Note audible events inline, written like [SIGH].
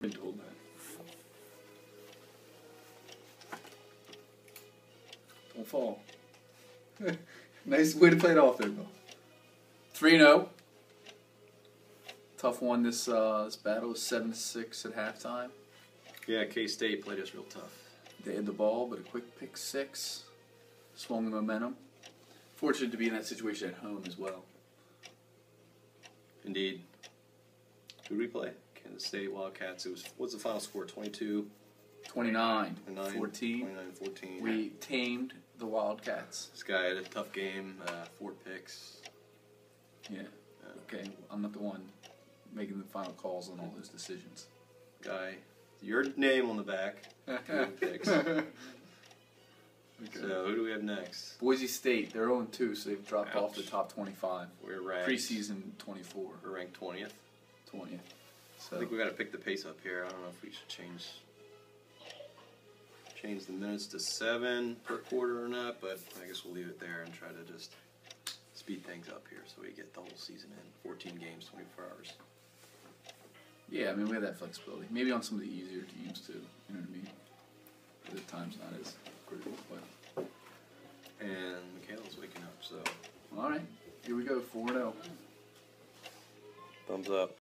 Been told that. Don't fall. [LAUGHS] nice way to play it off there, Bill. 3 0. Tough one this uh, this battle is 7 6 at halftime. Yeah, K State played us real tough. They had the ball, but a quick pick six swung the momentum. Fortunate to be in that situation at home as well. Indeed. Who we play? Kansas State Wildcats. It was what's the final score? 22 29 29 14. 29 14. We tamed the Wildcats. this guy had a tough game, uh, four picks. Yeah. Okay, I'm not the one making the final calls on all those decisions. Guy, your name on the back. [LAUGHS] Picks. Okay. So who do we have next? Boise State, they're 0 2, so they've dropped off the top 25. We're ranked. Preseason 24, We're ranked 20th. 20th. So, I think we got to pick the pace up here. I don't know if we should change change the minutes to seven per quarter or not, but I guess we'll leave it there and try to just speed things up here so we get the whole season in. 14 games, 24 hours. yeah, I mean, we have that flexibility. Maybe on some of the easier teams, too. You know what I mean? The time's not as critical. But, And Michaela's waking up, so all right, here we go, 4 0. thumbs up.